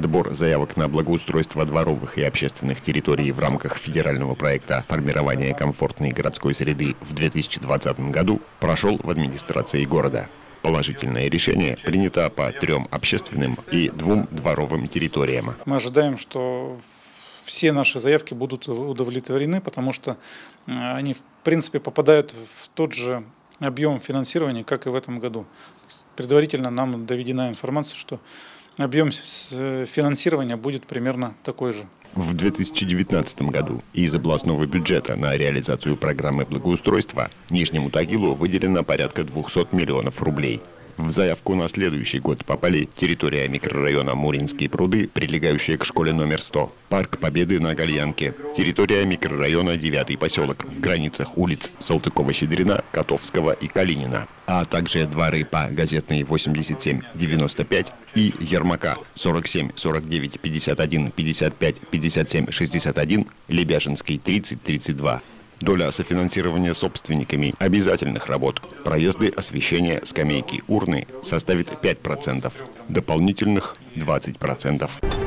Отбор заявок на благоустройство дворовых и общественных территорий в рамках федерального проекта «Формирование комфортной городской среды» в 2020 году прошел в администрации города. Положительное решение принято по трем общественным и двум дворовым территориям. Мы ожидаем, что все наши заявки будут удовлетворены, потому что э, они, в принципе, попадают в тот же объем финансирования, как и в этом году. Предварительно нам доведена информация, что объем финансирования будет примерно такой же. В 2019 году из областного бюджета на реализацию программы благоустройства Нижнему Тагилу выделено порядка 200 миллионов рублей. В заявку на следующий год попали территория микрорайона Муринские пруды, прилегающая к школе номер 100, парк Победы на Гальянке, территория микрорайона 9 поселок в границах улиц Салтыкова-Щедрина, Котовского и Калинина, а также дворы по газетной 87-95 и Ермака. 47, 49, 51, 55, 57, 61, Лебяжинский 30, 32. Доля софинансирования собственниками обязательных работ, проезды, освещение, скамейки, урны составит 5%, дополнительных 20%.